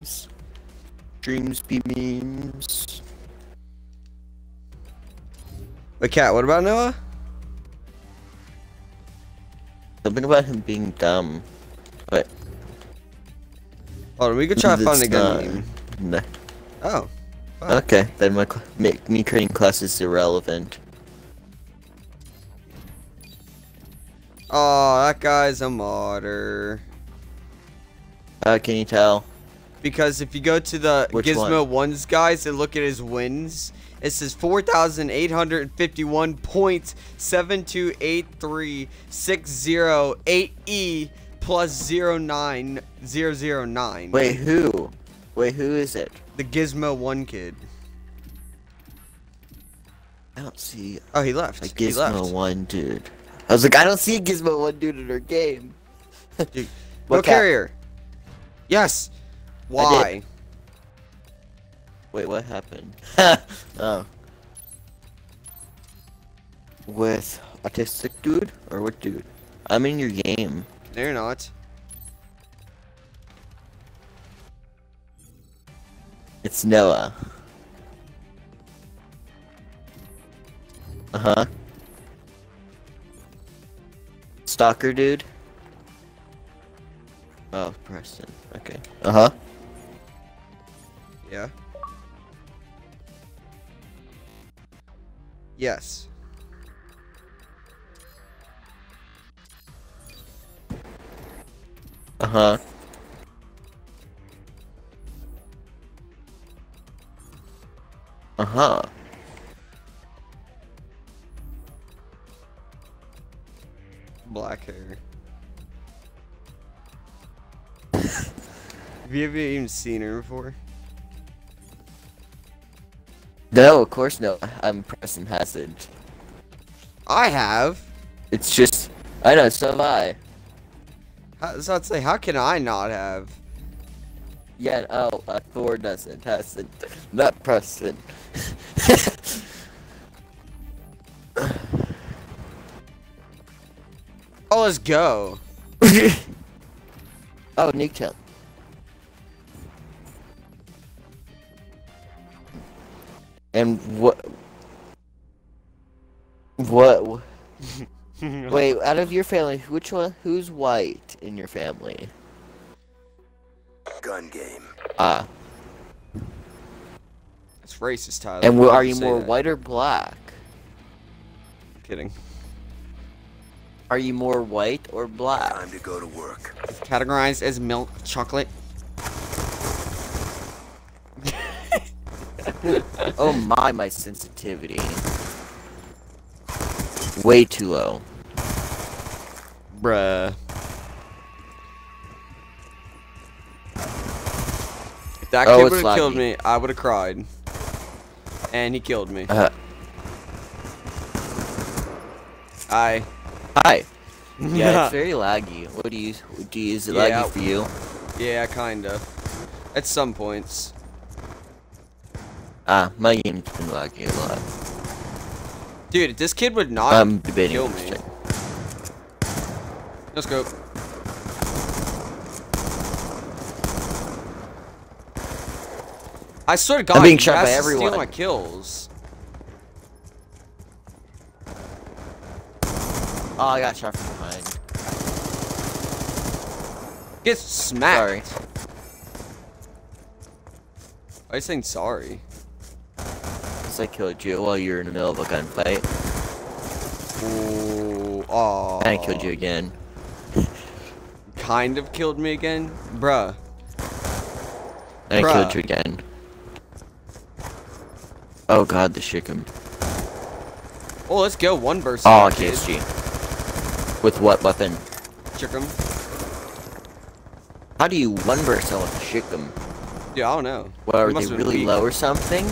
memes. Dreams be memes. But cat, what about Noah? Something about him being dumb. But Hold on, we could try to find a it's good not- meme. Oh. Fuck. Okay, then my make me creating class is irrelevant. Oh, that guy's a modder. How uh, can you tell? Because if you go to the Which Gizmo one? ones guys and look at his wins, it says 4,851.72836088E E plus 09009. Wait, who? Wait, who is it? The Gizmo one kid. I don't see Oh, he left. a he left. Gizmo one dude. I was like, I don't see a Gizmo one dude in our game. Dude, cat? carrier. Yes. Why? Wait, what happened? oh. With autistic dude or what dude? I'm in your game. They're not. It's Noah. Uh huh. Stalker dude. Oh, Preston. Okay. Uh huh. Yeah. Yes. Uh huh. Uh huh. Black hair. Have you ever even seen her before? No, of course no. I'm Preston Hassage. I have. It's just, I know, so have I. How, so I'd say, how can I not have? Yeah, oh, uh, Thor doesn't. Hasn't. Not Preston. Oh, let's go. oh, Nick And what? What? Wait, out of your family, which one? Who's white in your family? Gun game. Ah, It's racist, Tyler. and Why are you more that? white or black? Kidding. Are you more white or black? Time to go to work. It's categorized as milk chocolate. Oh my, my sensitivity. Way too low. Bruh. If that Oh, kid would have killed me, I would have cried. And he killed me. Uh, I. hi. Yeah, it's very laggy. What do you do? You, is it Yeah. laggy for you? yeah, kinda. At some points. Ah, my game's been laggy a lot. Dude, this kid would not I'm debating. kill me. Let's go. I swear to God, being you shot by guys steal my kills. Oh, I got shot from behind. Get smacked. Sorry. Why are you saying sorry? I killed you while you were in the middle of a gunfight. Ooh, aw. And I killed you again. Kind of killed me again? Bruh. And I killed you again. Oh god, the chicken. Oh, let's go. One burst. Oh, kid. KSG. With what weapon? Chicken. How do you one burst someone with a? Dude, I don't know. What, are they must have been really weak. low or something?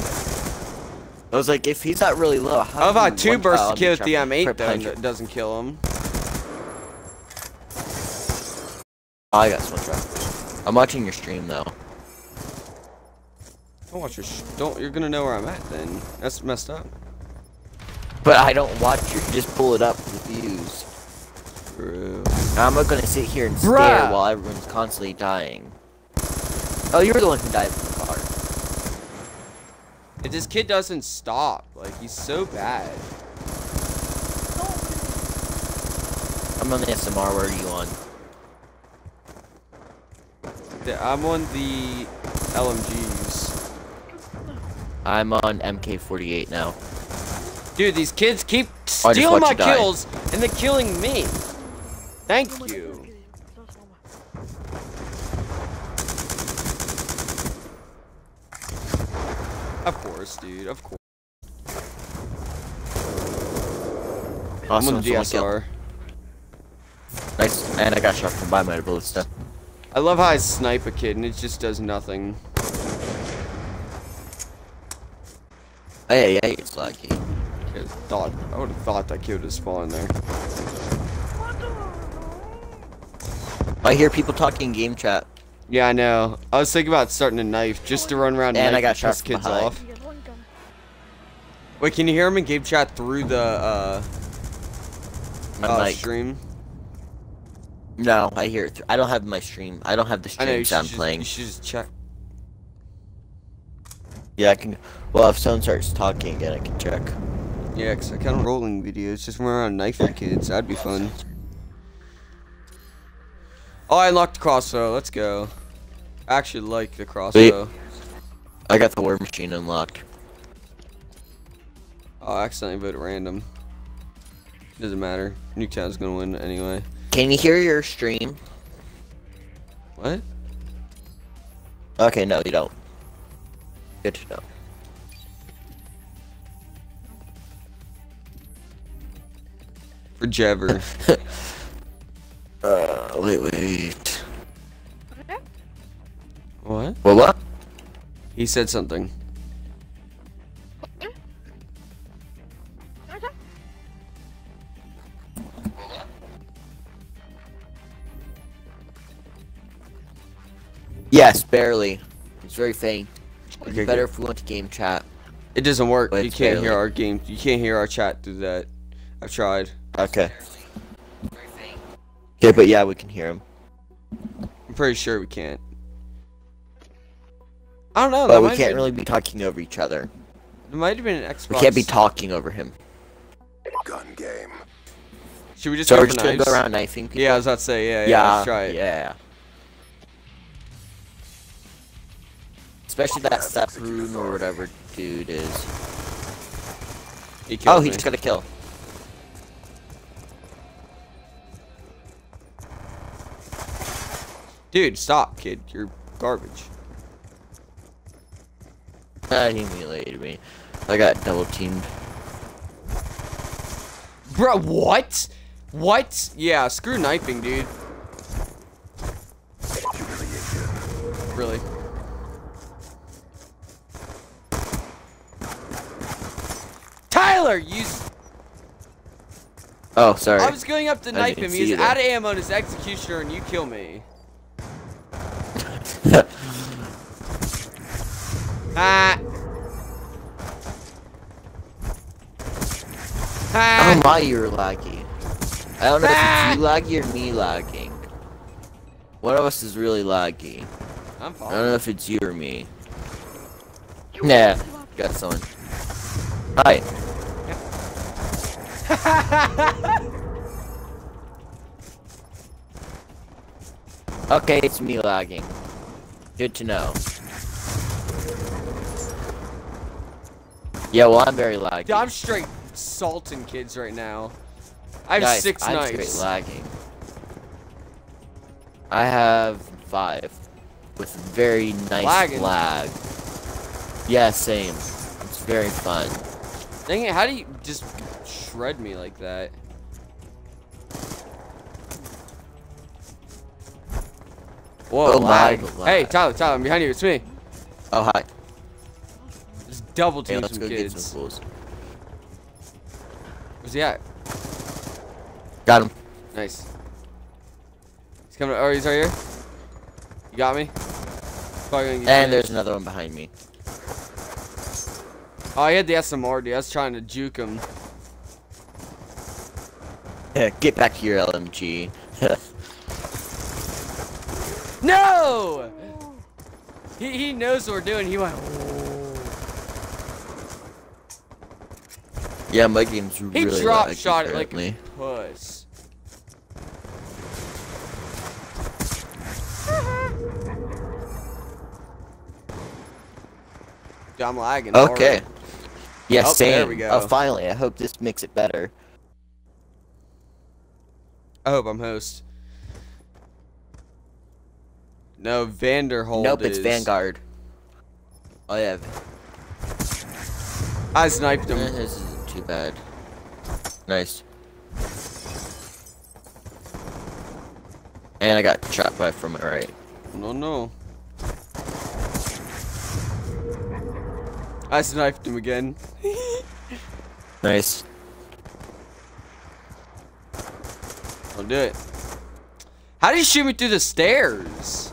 I was like, if he's not really low, how about two bursts to kill the M8 sharp though doesn't kill him? Oh, I got shot. I'm watching your stream though. Don't watch your. Sh don't. You're gonna know where I'm at then. That's messed up. But I don't watch your. Just pull it up the views. True. I'm not gonna sit here and stare while everyone's constantly dying. Oh, you're the one who died from the car. If this kid doesn't stop, like he's so bad. I'm on the SMR. Where are you on? I'm on the LMGs. I'm on MK48 now. Dude, these kids keep stealing my you die. kills and then killing me. Thank you. Of course, dude. Of course. Awesome. I'm on the. DSR. Nice. And I got shot from by my bullet stuff. I love how I snipe a kid and it just does nothing. Hey, hey, it's lucky. Kid thought I would have thought that kid would have spawned there. I hear people talking game chat. Yeah, I know. I was thinking about starting a knife just to run around And and I got shot kids behind. off. Wait, can you hear him in game chat through the uh, My uh mic. stream? No, I hear it. Through. I don't have my stream. I don't have the stream I know stream you should, sound just, playing. you should just check. Yeah, I can. Well, if someone starts talking again, I can check. Yeah, cause I kind of rolling videos, just run around knifing kids. That'd be fun. Oh, I unlocked the crossbow. Let's go. I actually like the crossbow. I got the war machine unlocked. Oh, I accidentally voted random. Doesn't matter. Nuketown's gonna win anyway. Can you hear your stream? What? Okay, no, you don't. Good to know. For Jever. Uh, wait, wait. what? Well, what? He said something. Yes, barely. It's very faint. It'd be better good. if we went to game chat. It doesn't work. You can't hear our game. You can't hear our chat through that. I've tried. Okay. Okay, but yeah, we can hear him. I'm pretty sure we can't. I don't know. But we can't have really be talking over each other. It might have been an Xbox. We can't be talking over him. Gun game. Should we just So go we're just gonna knives? go around knifing people. Yeah, I was about to say. Yeah, yeah. yeah, let's try it. yeah. Especially that Saproon or whatever dude is. He oh, killed Oh, he me. just got a kill. Dude, stop, kid. You're garbage. He mutilated me. I got double teamed. Bro, what? What? Yeah, screw knifing, dude. Really? Tyler, you. s- Oh, sorry. I was going up to I knife him. He's out of ammo and his executioner, and you kill me. Ah. Ah. my, you're laggy. I don't know if it's you laggy or me lagging. One of us is really laggy. I'm I don't know if it's you or me. Nah, got someone. Hi. Okay, it's me lagging. Good to know. Yeah, well, I'm very laggy. I'm straight salting kids right now. I have Guys, 6 I'm knives. straight lagging. I have five with very nice Lagging. lag. Yeah, same. It's very fun. Dang it, how do you just shred me like that? Whoa, Oh, lag. lag, Hey. Tyler, Tyler, I'm behind you. It's me. Oh hi. Just double Hey, team let's some go get kids. some fools. Where's he at? Got him. Nice. He's coming. Oh, he's right here. You got me. Get And there's another one behind me. Oh, he had the SMR, dude. I was trying to juke him. Get back to your LMG. No! He, he knows what we're doing. He went, "Oh." Yeah, my game's He really drop laggy shot it like currently. a puss. Dude, I'm lagging. Okay. hard. Yeah, Oh, same. there we uh, go. Oh, finally. I hope this makes it better. I hope I'm host. No, Vanderhold nope, it's is- Vanguard. Oh yeah, I sniped eh, him. this isn't too bad. Nice. And I got shot by from my right. No, no. I sniped him again. Nice. I'll do it. How do you shoot me through the stairs?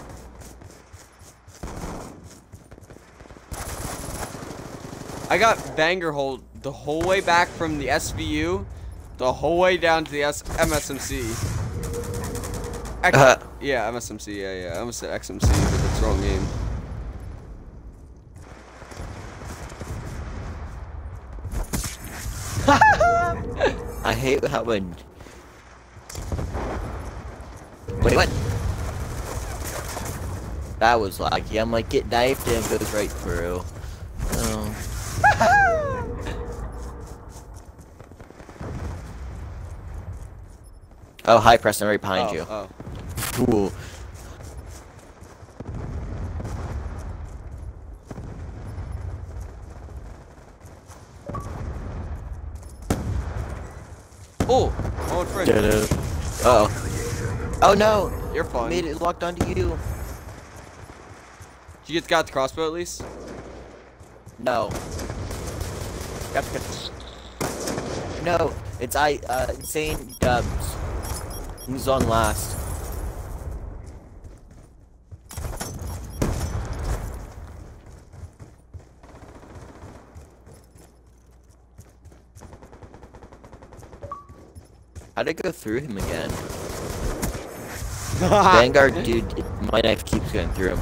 I got banger hold the whole way back from the SVU, the whole way down to the S MSMC. X- Uh. yeah, MSMC. Yeah, yeah. I almost said XMC, but that's the wrong game. I hate how when. Wait, what? That was lucky. I'm like, get knifed and goes right through. Oh. oh, hi, Preston, right behind oh, you. Oh. Ooh. Oh, my old friend. Uh oh. No! You're fine. Made it locked onto you. Did you get got the crossbow at least? No. Yep. No, it's I. Uh, insane dubs. Who's on last? How'd I go through him again? Vanguard dude, my knife keeps going through him.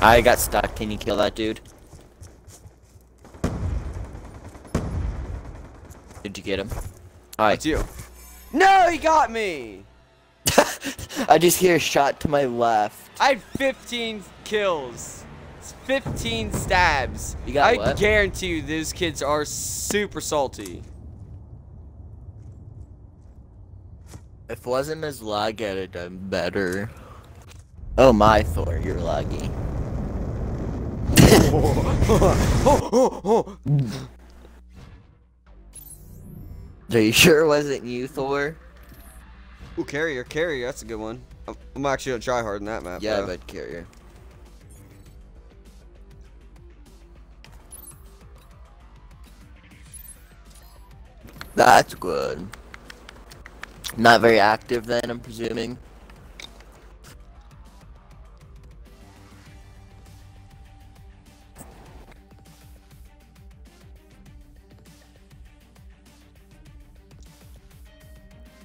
I got stuck. Can you kill that dude? Did you get him? Hi. That's you. No, he got me. I just hear a shot to my left. I had 15 kills. It's 15 stabs. You got I what? guarantee you those kids are super salty. If it wasn't as lag, I'd have done better. Oh my Thor, you're laggy. Are you sure it wasn't you, Thor? Ooh, carrier, carrier, that's a good one. I'm, I'm actually gonna try hard in that map. Yeah, though. but carrier. That's good. Not very active then, I'm presuming.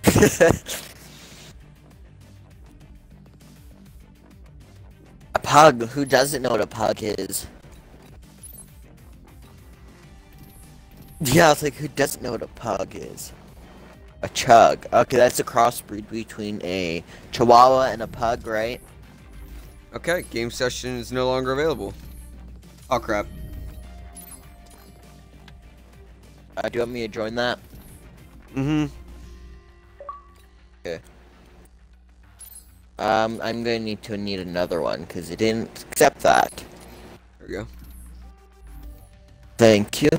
a pug? Who doesn't know what a pug is? Yeah, it's like, who doesn't know what a pug is? A chug. Okay, that's a crossbreed between a chihuahua and a pug, right? Okay, game session is no longer available. Oh crap. Uh, do you want me to join that? Mm-hmm. Okay. Um, I'm gonna need to need another one, because it didn't accept that. There we go. Thank you.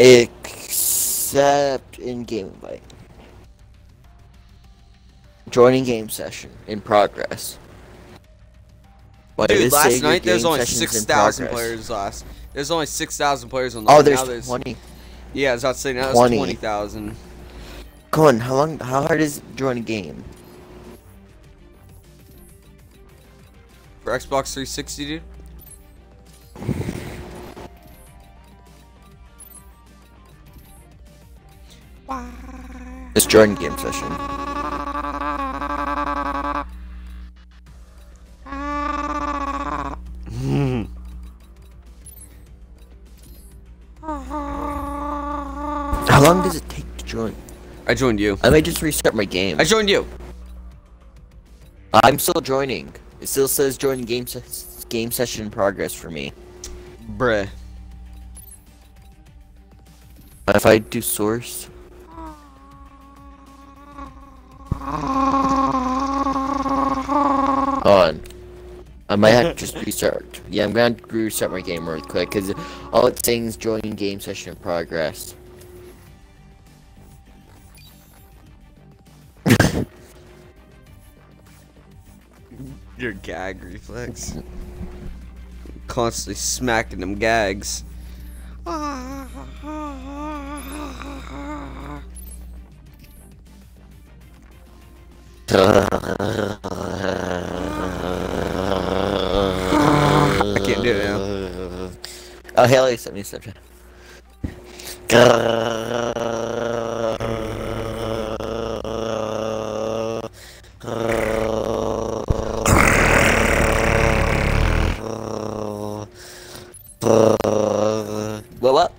Except in game invite. Joining game session in progress. Does Dude, last night there's only 6,000 players last. There's only 6,000 players on the Oh, now there's 20. Yeah, I was about to say now 20. it's 20,000. Come on, how long? How hard is it to join a game? For Xbox 360, dude? during game session. How long does it take to join? I joined you. I may just restart my game. I joined you. I'm still joining. It still says join game se game session in progress for me. Bruh. If I do source. On. I might have to just restart. Yeah, I'm gonna restart my game real quick because all it's saying is joining game session in progress. Your gag reflex. Constantly smacking them gags. I can't do it now. Oh, Haley sent me Snapchat. What? What?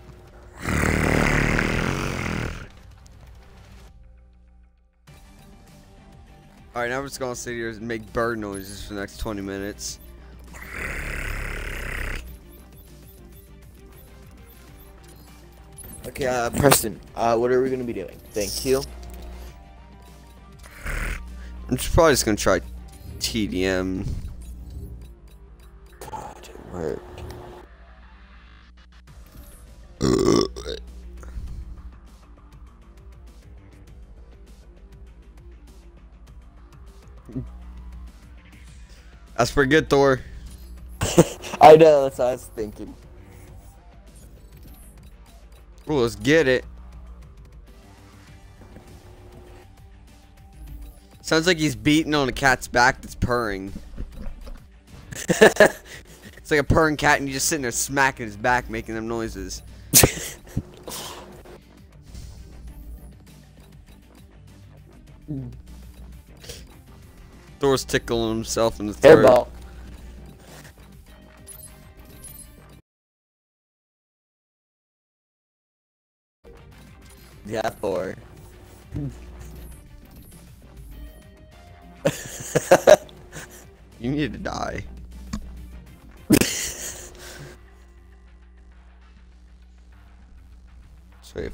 Alright, now we're just gonna sit here and make bird noises for the next 20 minutes. Okay, uh, Preston. Uh, what are we gonna be doing? Thank you. I'm just probably just gonna try TDM. God, it worked. That's pretty good, Thor. I know. That's what I was thinking. Ooh, let's get it. Sounds like he's beating on a cat's back that's purring. It's like a purring cat and you're just sitting there smacking his back, making them noises. Thor's tickling himself in the throat. Hairball. Yeah, four. You need to die. Sweet.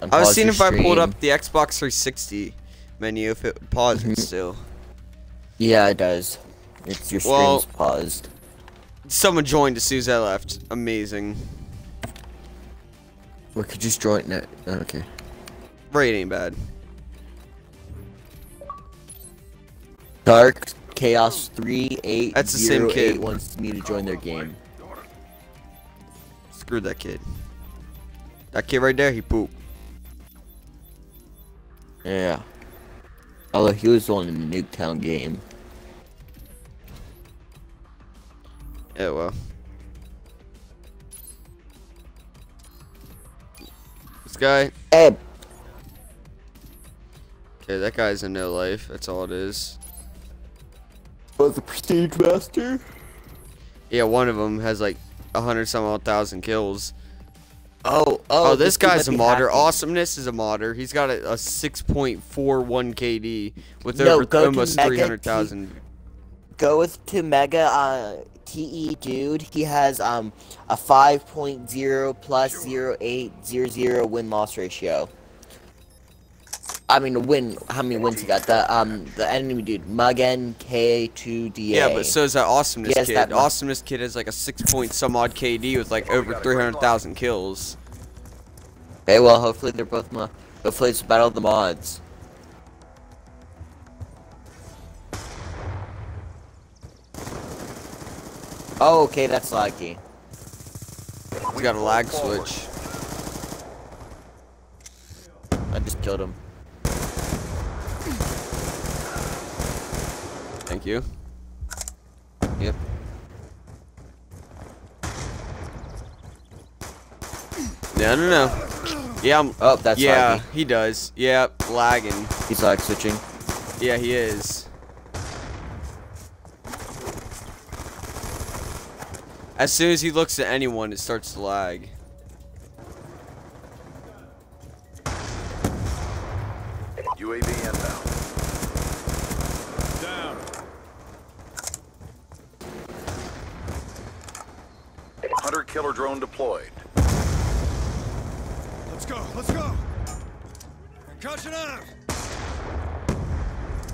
I was seeing if I pulled up the Xbox 360 menu if it would pause it mm-hmm. still. Yeah, it does. It's your stream's Well- paused. Someone joined as soon as I left. Amazing. We could just join it. Oh, okay. Raid ain't bad. Dark Chaos three eight That's the same kid. wants me to join their game. Screw that kid. That kid right there, he pooped. Yeah. Although he was on the Nuketown game. Yeah, well. This guy. Hey, Okay, that guy's in no life. That's all it is. was the Prestige Master? Yeah, one of them has like a hundred some odd thousand kills. Oh, oh, Oh, this guy's a modder. hacking. Awesomeness is a modder. He's got a, a 6.41 KD with No, over almost 300,000. Go with to Mega uh, TE dude. He has um a 5.0 plus 0.800 win loss ratio. I mean, the win. How many wins he got? The um the enemy dude Mugen K2DA. Yeah, but so is that awesomeness Yes, kid. that mu- awesomeness kid has like a 6 point some odd KD with like over 300,000 kills. Okay, well, hopefully they're both mo- Hopefully it's battle of the mods. Oh, okay, that's laggy. He's got a lag switch. I just killed him. Thank you. Yep. Yeah, I don't know. Yeah, I'm. Oh, that's yeah, he does. Yep, lagging. He's like switching. Yeah, he is. As soon as he looks at anyone, it starts to lag. UAV inbound. Down. Hunter killer drone deployed. Let's go. Let's go. Concussion out.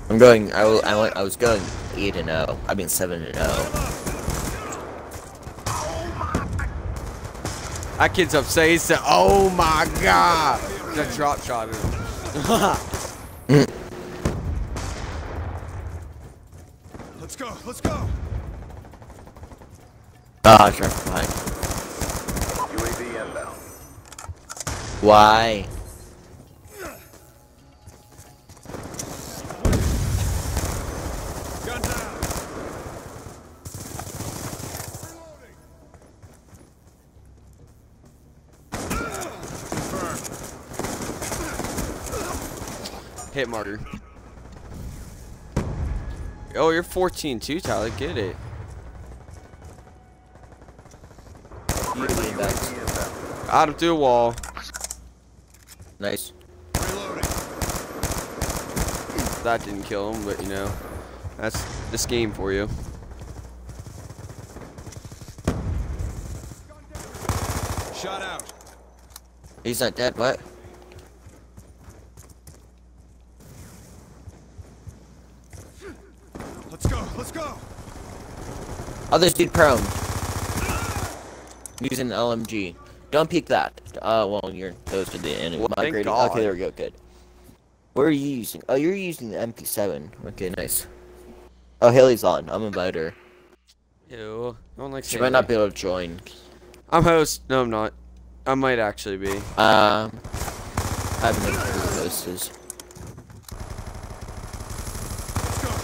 I'm going. I, will, I, I was going eight and zero. I mean seven and oh. zero. That kid's upset. He said, "Oh my god!" That drop shot him. Let's go. Let's go. Ah, I tried from behind. UAV inbound. Why? Gun down. Confirmed. Hit marker. Oh, you're 14 too, Tyler. Get it. UAV inbound. UAV inbound. Got him through a wall. Nice. Reloading. That didn't kill him, but you know, that's this game for you. Shot out. He's not dead. What? Let's go. Let's go. Oh, dude prone. Using the LMG. Don't peek that. Uh, well, you're close to the enemy. Well, thank migrating. God. Okay, there we go. Good. What are you using? Oh, you're using the MP7. Okay, nice. Oh, Haley's on. I'm about her. Ew. No one likes She might not be able to join. I'm host. No, I'm not. I might actually be. Um, I have no clue who host is.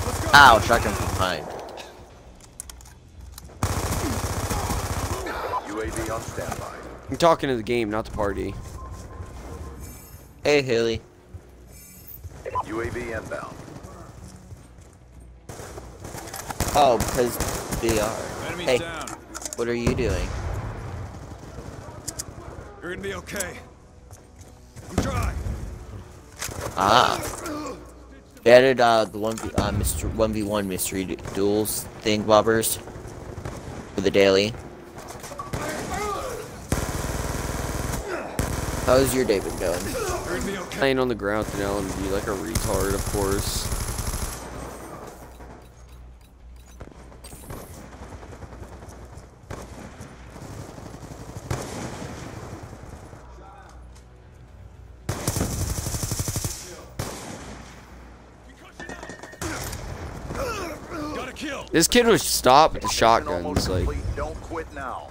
Let's go. Ow, shotgun from behind. UAV on standby. I'm talking to the game, not the party. Hey, Haley. UAV inbound. Oh, because they are. Enemies Hey, down. what are you doing? You're gonna be okay. I'm dry. Ah. They added uh, the one v uh, Mr. one v one mystery duels thing, bobbers, for the daily. How's your day been going? You're gonna be okay. Playing on the ground with an LMG like a retard, of course. Got a kill. This kid was stopped with the Mission shotguns. Like. Don't quit now.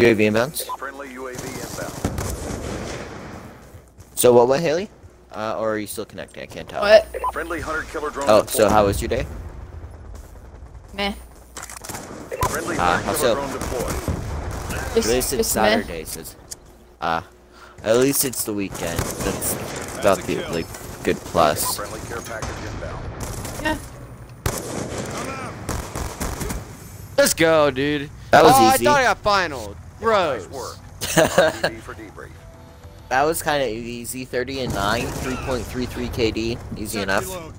UAV inbounds. Friendly UAV inbound. So what went Haley? Uh, or are you still connecting? I can't tell. What? Friendly hunter killer drone Oh, deployed. so how was your day? Meh. Friendly Ah, hunter how killer so? drone deployed. Just, At least it's just meh. Saturday, so it's- Ah, at least it's the weekend. That's about the kill. like good plus. Friendly care package inbound. Yeah. Let's go, dude. That was oh, easy. I thought I got final. Gross. Nice work. For debrief. that was kind of easy. 30 and 9, 3.33 KD. Easy Set enough. reload.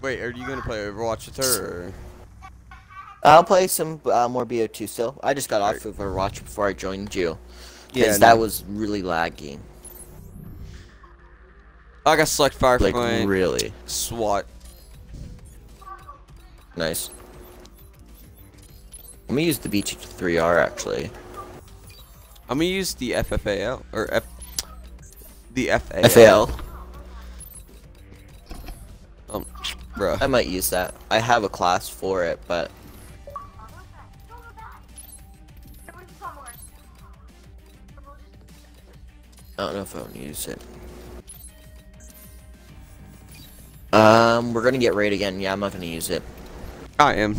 Wait, are you gonna play Overwatch with her? Or? I'll play some uh, more BO2 still. I just got off Right. of Overwatch before I joined you. Yeah, Because that was really laggy. I got select fire Like, point. really. SWAT. Nice. Let me use the BT3R actually. I'm gonna use the FFAL or F. The FAL. FAL. Um, bruh. I might use that. I have a class for it, but I don't know if I'm gonna use it. Um, we're gonna get raid again. Yeah, I'm not gonna use it. I am.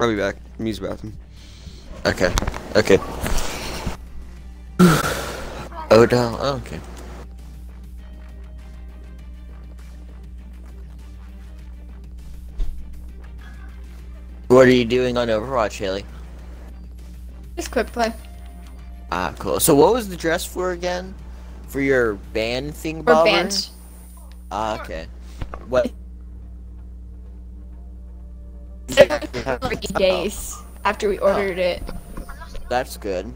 I'll be back. I'm use the bathroom. Okay. Okay. Odell. Oh, okay. What are you doing on Overwatch, Haley? Just quick play. Ah, cool. So what was the dress for again? For your band thing, Or Bobber? band. Ah, okay. What? Three days after we ordered it. That's good.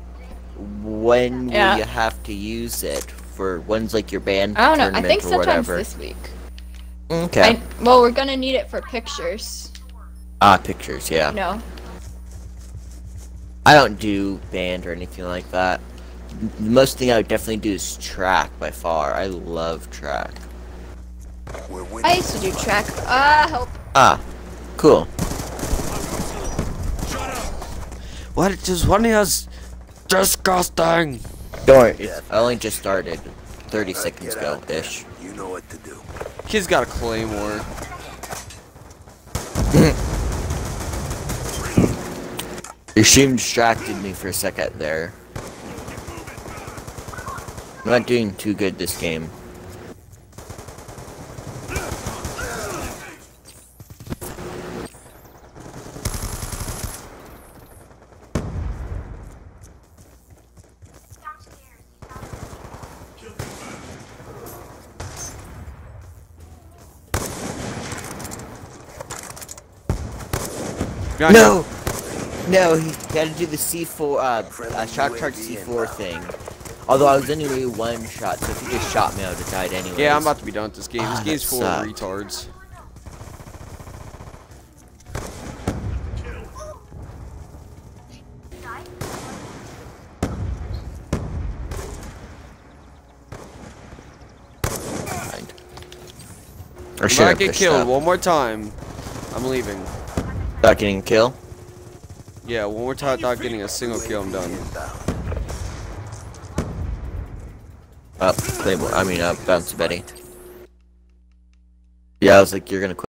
When will you have to use it? For when's like your band I don't know. I think sometimes whatever? this week. Okay. I, well, we're gonna need it for pictures. Ah, pictures. Yeah. No. I don't do band or anything like that. The most thing I would definitely do is track by far. I love track. I used to do track. Ah, help. Ah, cool. What? This one is disgusting. Don't worry, I only just started 30 Uh, seconds ago out there. ish. You know what to do. Kid's got a claymore. Your stream distracted me for a second there. I'm not doing too good this game. No! No, he had to do the C4, uh, uh shock charge C4 thing. Although I was anyway one shot, so if he just shot me, I would have died anyway. Yeah, I'm about to be done with this game. Ah, this game's full of retards. If I I get killed up? one more time, I'm leaving. Not getting a kill? Yeah, more time without getting a single kill, I'm done. Up, Claymore. I mean, up, bounce Betty. Yeah, I was like, you're gonna quit.